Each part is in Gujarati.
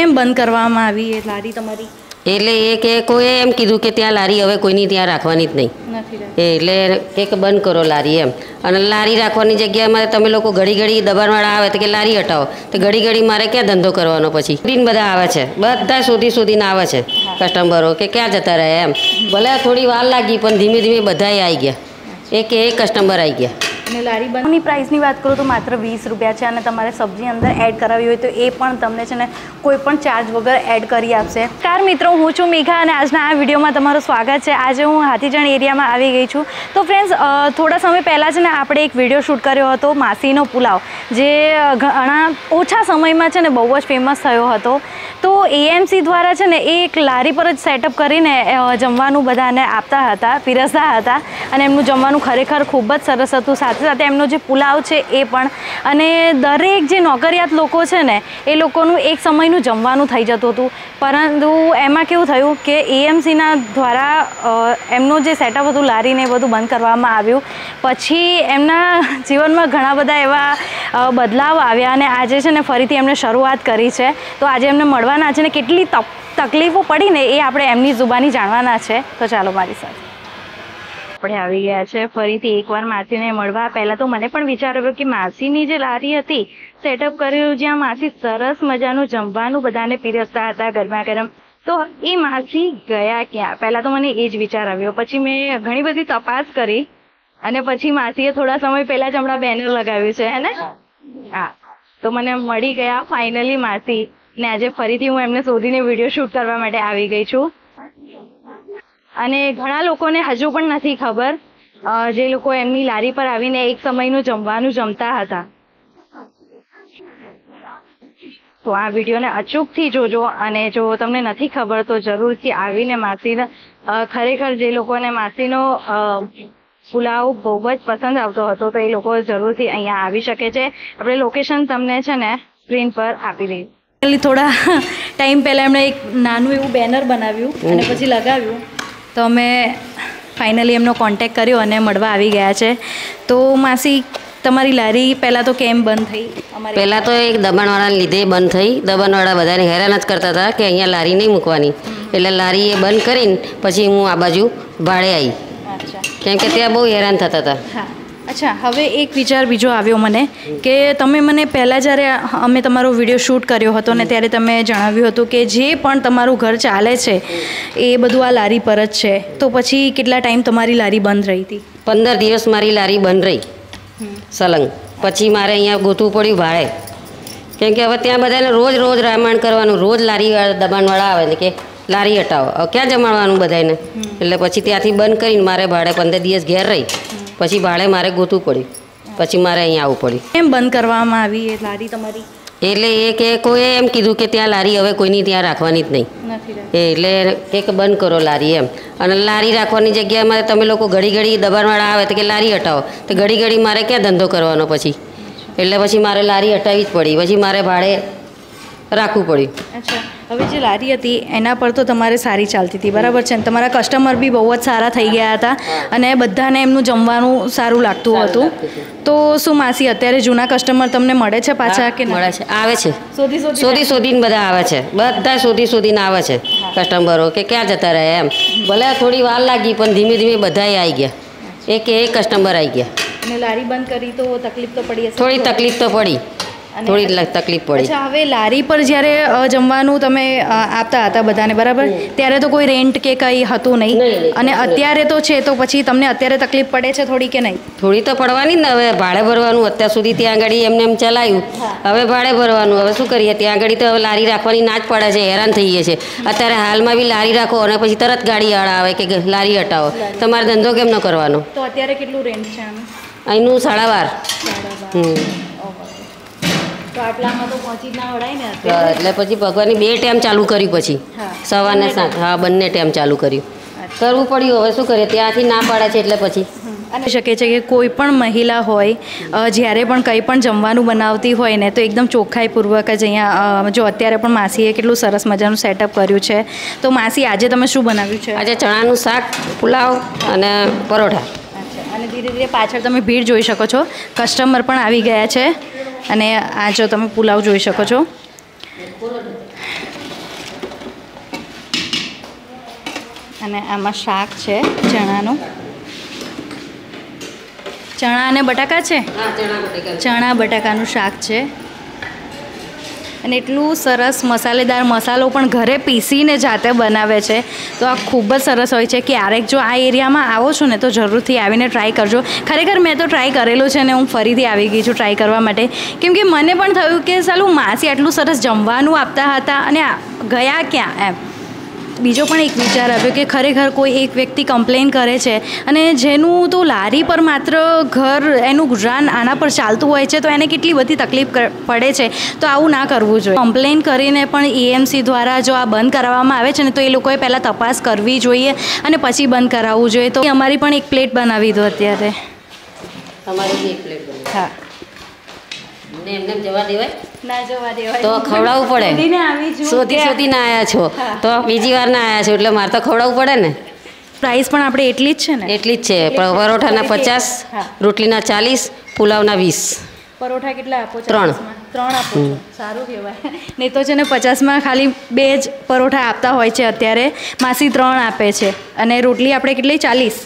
કેમ બંધ કરવામાં આવી એ લારી તમારી? એટલે એ કે કોઈએ એમ કીધું કે ત્યાં લારી હવે કોઈની ત્યાં રાખવાની જ નહીં. એટલે કે કે બંધ કરો લારી એમ. અને લારી રાખવાની જગ્યામાં તમે લોકો ઘડી ઘડી દબાણવાળા આવે તો કે લારી હટાવો. તો ઘડી ઘડી મારે ક્યાં ધંધો કરવાનો પછી? દિન બધા આવે છે. બધા શોધી શોધીને આવે છે કસ્ટમરો કે ક્યાં જતા રહ્યા એમ. ભલે થોડી વાર લાગી પણ ધીમે ધીમે બધાએ આવી ગયા. એક એક કસ્ટમર આવી ગયા. અને લારી બંધની પ્રાઇસની વાત કરું તો માત્ર વીસ રૂપિયા છે અને તમારે સબ્જી અંદર એડ કરાવી હોય તો એ પણ તમને છે ને કોઈ પણ ચાર્જ વગર એડ કરી આપશે. કાર મિત્રો, હું છું મેઘા અને આજના આ વિડીયોમાં તમારું સ્વાગત છે. આજે હું હાથીજણ એરિયામાં આવી ગઈ છું. તો ફ્રેન્ડ્સ થોડા સમય પહેલાં છે ને આપણે એક વીડિયો શૂટ કર્યો હતો, માસીનો પુલાવ. જે ઘણા ઓછા સમયમાં છે ને બહુ જ ફેમસ થયો હતો. તો એએમસી દ્વારા છે ને એ એક લારી પર જ સેટઅપ કરીને જમવાનું બધાને આપતા હતા, પીરસતા હતા. અને એમનું જમવાનું ખરેખર ખૂબ જ સરસ હતું. સાથે સાથે એમનો જે પુલાવ છે એ પણ. અને દરેક જે નોકરિયાત લોકો છે ને, એ લોકોનું એક સમયનું જમવાનું થઈ જતું હતું. પરંતુ એમાં કેવું થયું કે એએમસીના દ્વારા એમનો જે સેટઅપ હતું, લારીને એ બધું બંધ કરવામાં આવ્યું. પછી એમના જીવનમાં ઘણા બધા એવા બદલાવ આવ્યા અને આજે છે ને ફરીથી એમણે શરૂઆત કરી છે. તો આજે એમને મળવાના છે ને કેટલી તક, તકલીફો પડી ને એ આપણે એમની જુબાની જાણવાના છે. તો ચાલો મારી સાથે. આપણે આવી ગયા છે, ફરીથી એકવાર માસીને મળવા. પહેલાં તો મને પણ વિચાર આવ્યો કે માસીની જે લારી હતી સેટઅપ કર્યું જ્યાં માસી સરસ મજાનું જમવાનું બધાને પીરસતા હતા ગરમા ગરમ. તો એ માસી ગયા ક્યાં? પહેલાં તો મને એ જ વિચાર આવ્યો પછી મેં ઘણી બધી તપાસ કરી અને પછી માસીએ થોડા સમય પહેલા જ હમણાં બેનર લગાવ્યું છે, હે ને? હા. તો મને મળી ગયા ફાઇનલી માસી. ને આજે ફરીથી હું એમને શોધીને વીડિયો શૂટ કરવા માટે આવી ગઈ છું. અને ઘણા લોકોને હજુ પણ નથી ખબર જે લોકો એમની લારી પર આવીને એક સમયનું જમવાનું જમતા હતા. તો આ વિડીયોને અચૂકથી જોજો અને જો તમને નથી ખબર તો જરૂરથી આવીને માસીને ખરેખર જે લોકોને માસીનો પુલાવ બહુ જ પસંદ આવતો હતો તો એ લોકો જરૂરથી અહીંયા આવી શકે છે. આપણે લોકેશન તમને છે ને સ્ક્રીન પર આપી દઈએ. થોડા ટાઈમ પહેલાં એમણે એક નાનું એવું બેનર બનાવ્યું અને પછી લગાવ્યું. તો અમે ફાઇનલી એમનો કોન્ટેક કર્યો અને મળવા આવી ગયા છે. તો માસી તમારી લારી પહેલાં તો કેમ બંધ થઈ? અમારી પહેલાં તો એક દબાણવાળાને લીધે બંધ થઈ. દબાણવાળા બધાને હેરાન જ કરતા હતા કે અહીંયા લારી નહીં મૂકવાની. એટલે લારી એ બંધ કરીને પછી હું આ બાજુ ભાડે આવી કેમ કે ત્યાં બહુ હેરાન થતા હતા. હા. અચ્છા હવે એક વિચાર બીજો આવ્યો મને કે તમે મને પહેલાં જ્યારે અમે તમારો વીડિયો શૂટ કર્યો હતો ને ત્યારે તમે જણાવ્યું હતું કે જે પણ તમારું ઘર ચાલે છે એ બધું આ લારી પર જ છે. તો પછી કેટલા ટાઈમ તમારી લારી બંધ રહી હતી? પંદર દિવસ મારી લારી બંધ રહી. સલંગ. પછી મારે અહીંયા ગોતવું પડ્યું ભાડે. કેમ કે હવે ત્યાં બધાને રોજ રોજ રામાયણ કરવાનું રોજ લારી દબાણવાળા આવે ને કે લારી હટાવો. ક્યાં જમાડવાનું બધાને એટલે પછી ત્યાંથી બંધ કરીને મારે ભાડે પંદર દિવસ ઘેર રહી. પછી ભાડે મારે ગોતવું પડ્યું. પછી મારે અહીંયા આવવું પડ્યું. એમ બંધ કરવામાં આવી એ લારી તમારી? એટલે એ કે કોઈએ એમ કીધું કે ત્યાં લારી હવે કોઈની ત્યાં રાખવાની જ નહીં. એટલે એક બંધ કરો લારી એમ. અને લારી રાખવાની જગ્યામાં તમે લોકો ઘડી ઘડી દબાણવાળા આવે તો કે લારી હટાવો. તો ઘડી ઘડી મારે ક્યાં ધંધો કરવાનો પછી? એટલે પછી મારે લારી હટાવી જ પડી. પછી મારે ભાડે રાખવું પડ્યું. અચ્છા. હવે જે લારી હતી એના પર તો તમારે સારી ચાલતી હતી. બરાબર છે ને? તમારા કસ્ટમર બી બહુ જ સારા થઈ ગયા હતા અને બધાને એમનું જમવાનું સારું લાગતું હતું. તો શું માસી અત્યારે જૂના કસ્ટમર તમને મળે છે પાછા કે મળે છે. આવે છે. શોધી શોધી. શોધી શોધીને બધા આવે છે. બધા શોધી શોધીને આવે છે કસ્ટમરો કે ક્યાં જતા રહે એમ. ભલે થોડી વાર લાગી પણ ધીમે ધીમે બધાએ આવી ગયા. એક એક કસ્ટમર આવી ગયા. અને લારી બંધ કરી તો તકલીફ તો પડી થોડી તકલીફ તો પડી. અને- થોડી તકલીફ પડી. અચ્છા હવે લારી પર જ્યારે જમવાનું તમે આપતા હતા બધાને બરાબર? ત્યારે તો કોઈ રેન્ટ કે કંઈ હતું નહીં. અને અત્યારે તો છે તો પછી તમને અત્યારે તકલીફ પડે છે થોડી કે નહીં? થોડી તો પડવાની ને હવે ભાડે ભરવાનું અત્યાર સુધી ત્યાં આગળ એમને એમ ચલાવ્યું હવે ભાડે ભરવાનું હવે શું કરીએ? ત્યાં આગળ તો હવે લારી રાખવાની ના જ પડે છે હેરાન થઈએ છે. અત્યારે હાલમાં બી લારી રાખો અને પછી તરત ગાડીવાળા આવે કે લારી હટાવો. તમારે ધંધો કેમ ન કરવાનો? તો અત્યારે કેટલું રેન્ટ છે અહીંનું સાડા બાર. હમ. તો આટલામાં તો પહોંચી ના વળાય ને એટલે પછી ભગવાનની બે ટાઈમ ચાલુ કર્યું પછી. સવારને સાંજ હા બંને ટાઈમ ચાલુ કર્યું. કરવું પડ્યું હવે શું કરીએ? ત્યાંથી ના પાડે છે એટલે પછી. અને શકે છે કે કોઈ પણ મહિલા હોય જ્યારે પણ કંઈ પણ જમવાનું બનાવતી હોય ને તો એકદમ ચોખ્ખાઈપૂર્વક જ અહીંયા જો અત્યારે પણ માસીએ કેટલું સરસ મજાનું સેટઅપ કર્યું છે. તો માસી આજે તમે શું બનાવ્યું છે? આજે ચણાનું શાક પુલાવ અને પરોઠા. અને ધીરે ધીરે પાછળ તમે ભીડ જોઈ શકો છો. કસ્ટમર પણ આવી ગયા છે. અને આ જો તમે પુલાવ જોઈ શકો છો. અને આમાં શાક છે ચણાનું. ચણા અને બટાકા છે? ચણા બટાકાનું શાક છે. અને એટલું સરસ મસાલેદાર મસાલો પણ ઘરે પીસીને જાતે બનાવે છે. તો આ ખૂબ જ સરસ હોય છે. ક્યારેક જો આ એરિયામાં આવો છો ને તો જરૂરથી આવીને ટ્રાય કરજો. ખરેખર મેં તો ટ્રાય કરેલું છે ને હું ફરીથી આવી ગઈ છું ટ્રાય કરવા માટે. કેમ કે મને પણ થયું કે સાલું માસી આટલું સરસ જમવાનું આપતા હતા અને ગયા ક્યાં એમ. બીજો પણ એક વિચાર આવ્યો કે ખરેખર કોઈ એક વ્યક્તિ કમ્પ્લેન કરે છે અને જેનું તો લારી પર માત્ર ઘર એનું ગુજરાન આના પર ચાલતું હોય છે તો એને કેટલી બધી તકલીફ પડે છે. તો આવું ના કરવું જોઈએ. કમ્પ્લેન કરીને પણ એએમસી દ્વારા જો આ બંધ કરાવવામાં આવે છે ને તો એ લોકોએ પહેલાં તપાસ કરવી જોઈએ અને પછી બંધ કરાવવું જોઈએ. તો અમારી પણ એક પ્લેટ બનાવી દો અત્યારે. તમારી એક પ્લેટ હા. ને એમને જવા દેવાય. ના જવા દેવાય. તો ખવડાવવું પડે. શોધી શોધી ના આવ્યા છો. તો બીજી વાર ના આવ્યા છો એટલે મારે તો ખવડાવવું પડે ને. પ્રાઇસ પણ આપણે એટલી જ છે ને. એટલી જ છે. પરોઠાના પચાસ રોટલીના ચાલીસ પુલાવના વીસ. પરોઠા કેટલા આપો? ત્રણ. ત્રણ આપો સારું કહેવાય. નહીં તો છે ને પચાસમાં ખાલી બે જ પરોઠા આપતા હોય છે અત્યારે. માસી ત્રણ આપે છે. અને રોટલી આપણે કેટલી? ચાલીસ.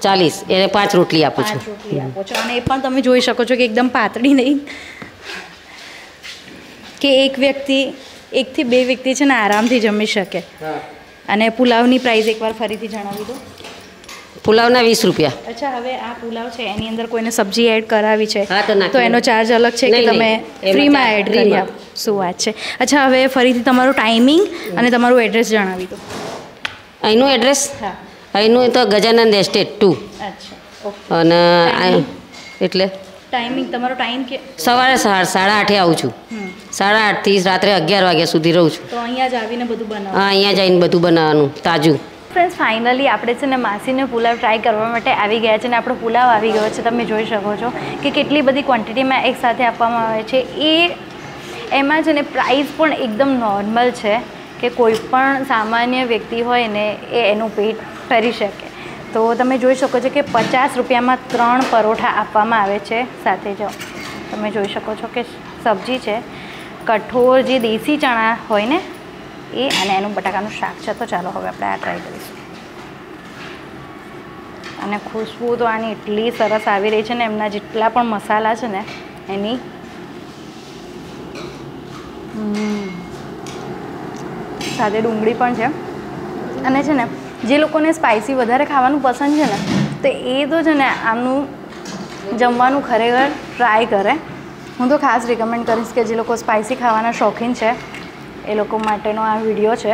ચાલીસ. એને પાંચ રોટલી આપું છું. રોટલી આપો છો. અને એ પણ તમે જોઈ શકો છો કે એકદમ પાતળી નહીં. કે એક વ્યક્તિ એકથી બે વ્યક્તિ છે ને આરામથી જમી શકે. અને પુલાવની પ્રાઇસ એકવાર ફરીથી જણાવી દો. પુલાવના વીસ રૂપિયા. અચ્છા હવે આ પુલાવ છે એની અંદર કોઈને સબ્જી એડ કરાવી છે તો એનો ચાર્જ અલગ છે કે તમે ફ્રીમાં એડ કરી. આપ. શું વાત છે. અચ્છા હવે ફરીથી તમારું ટાઈમિંગ અને તમારું એડ્રેસ જણાવી દો. અહીંનું એડ્રેસ હા. અહીંનું તો ગજાનંદ એસ્ટેટ ટુ અચ્છા અને એટલે ટાઈમિંગ તમારો ટાઈમ કે સવારે સાડા આઠે આવું છું. સાડા આઠથી રાત્રે અગિયાર વાગ્યા સુધી રહું છું. તો અહીંયા જ આવીને બધું બનાવ. હા અહીંયા જઈને બધું બનાવવાનું તાજું. ફ્રેન્ડ્સ ફાઇનલી આપણે છે ને માસીને પુલાવ ટ્રાય કરવા માટે આવી ગયા છે ને આપણો પુલાવ આવી ગયો છે તમે જોઈ શકો છો કે કેટલી બધી ક્વોન્ટિટીમાં એકસાથે આપવામાં આવે છે. એ એમાં છે ને પ્રાઇસ પણ એકદમ નોર્મલ છે કે કોઈ પણ સામાન્ય વ્યક્તિ હોય ને એ એનું પેટ ફરી શકે. તો તમે જોઈ શકો છો કે પચાસ રૂપિયામાં ત્રણ પરોઠા આપવામાં આવે છે સાથે જો. તમે જોઈ શકો છો કે સબ્જી છે, કઠોળ જે દેશી ચણા હોય ને, એ અને એનું બટાકાનું શાક છે. તો ચાલો હવે આપણે આ ટ્રાય કરીશું. અને ખુશ્બુ તો આની એટલી સરસ આવી રહી છે ને, એમના જેટલા પણ મસાલા છે ને, એની સાથે ડુંગળી પણ છે. અને છે ને જે લોકોને સ્પાઇસી વધારે ખાવાનું પસંદ છે ને, તો એ તો છે ને આમનું જમવાનું ખરેખર ટ્રાય કરે. હું તો ખાસ રિકમેન્ડ કરીશ કે જે લોકો સ્પાઇસી ખાવાના શોખીન છે, એ લોકો માટેનો આ વીડિયો છે.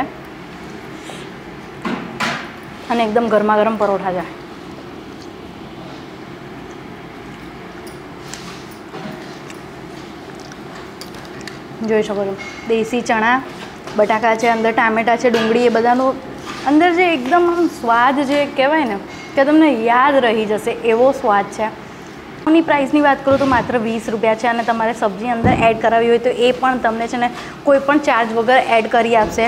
અને એકદમ ગરમા ગરમ પરોઠા છે. જોઈ શકો છો. દેશી ચણા, બટાકા છે અંદર, ટામેટા છે, ડુંગળી, એ બધાનો અંદર જે એકદમ સ્વાદ જે કહેવાય ને, કે તમને યાદ રહી જશે, એવો સ્વાદ છે. ની પ્રાઇસની વાત કરું તો માત્ર વીસ રૂપિયા છે અને તમારે સબ્જી અંદર એડ કરાવી હોય તો એ પણ તમને છે ને કોઈ પણ ચાર્જ વગર એડ કરી આપશે.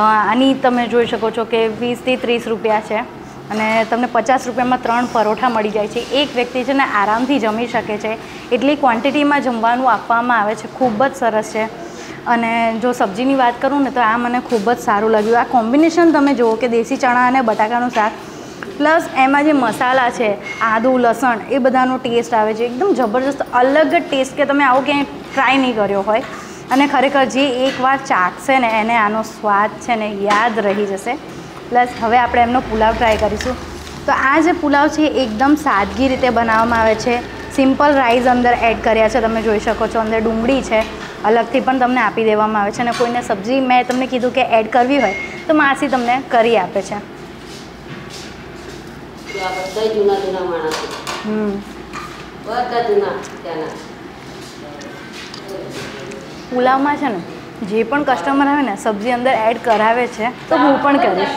આની તમે જોઈ શકો છો કે વીસથી ત્રીસ રૂપિયા છે અને તમને પચાસ રૂપિયામાં ત્રણ પરોઠા મળી જાય છે. એક વ્યક્તિ છે ને આરામથી જમી શકે છે. એટલી ક્વોન્ટિટીમાં જમવાનું આપવામાં આવે છે. ખૂબ જ સરસ છે. અને જો સબ્જીની વાત કરું ને તો આ મને ખૂબ જ સારું લાગ્યું. આ કોમ્બિનેશન તમે જુઓ કે દેશી ચણા અને બટાકાનું શાક, પ્લસ એમાં જે મસાલા છે, આદું, લસણ, એ બધાનો ટેસ્ટ આવે છે. એકદમ જબરજસ્ત અલગ જ ટેસ્ટ કે તમે આવો ક્યાંય ટ્રાય નહીં કર્યો હોય. અને ખરેખર જે એકવાર ચાખશે ને એને આનો સ્વાદ છે ને યાદ રહી જશે. પ્લસ હવે આપણે એમનો પુલાવ ટ્રાય કરીશું. તો આ જે પુલાવ છે એકદમ સાદગી રીતે બનાવવામાં આવે છે. સિમ્પલ રાઈસ અંદર એડ કર્યા છે, તમે જોઈ શકો છો. અંદર ડુંગળી છે. અલગથી પણ તમને આપી દેવામાં આવે છે અને કોઈને સબ્જી મેં તમને કીધું કે એડ કરવી હોય તો માસી તમને કરી આપે છે. પુલાવમાં છે ને જે પણ કસ્ટમર આવે ને સબ્જી અંદર એડ કરાવે છે તો હું પણ કરીશ.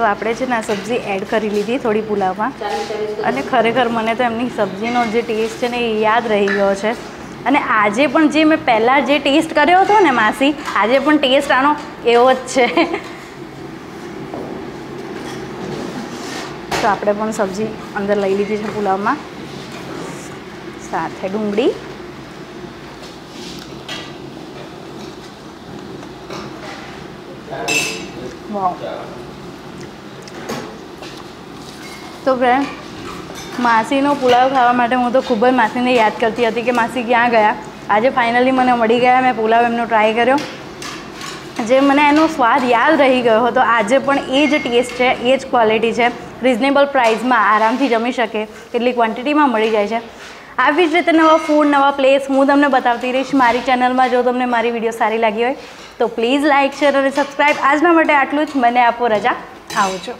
તો આપણે છે ને આ સબ્જી એડ કરી લીધી થોડી પુલાવમાં. અને ખરેખર મને તો એમની સબ્જીનો જે ટેસ્ટ છે ને એ યાદ રહી ગયો છે. અને આજે પણ જે મેં પહેલાં જે ટેસ્ટ કર્યો હતો ને માસી, આજે પણ ટેસ્ટ આનો એવો જ છે. તો આપણે પણ સબ્જી અંદર લઈ લીધી છે પુલાવમાં. સાથે ડુંગળી. વાવ. તો ફ્રેન્ડ માસીનો પુલાવ ખાવા માટે હું તો ખૂબ જ માસીને યાદ કરતી હતી કે માસી ક્યાં ગયા. આજે ફાઇનલી મને મળી ગયા, મેં પુલાવ એમનો ટ્રાય કર્યો. જે મને એનો સ્વાદ યાદ રહી ગયો હતો. આજે પણ એ જ ટેસ્ટ છે, એ જ ક્વોલિટી છે. રિઝનેબલ પ્રાઇસમાં આરામથી જમી શકે એટલી ક્વોન્ટિટીમાં મળી જાય છે. આવી જ રીતે નવા ફૂડ નવા પ્લેસ હું તમને બતાવતી રહીશ. મારી ચેનલમાં જો તમને મારી વીડિયો સારી લાગી હોય, તો પ્લીઝ લાઇક શેર અને સબસ્ક્રાઈબ આજના માટે આટલું જ. મને આપો રજા. આવજો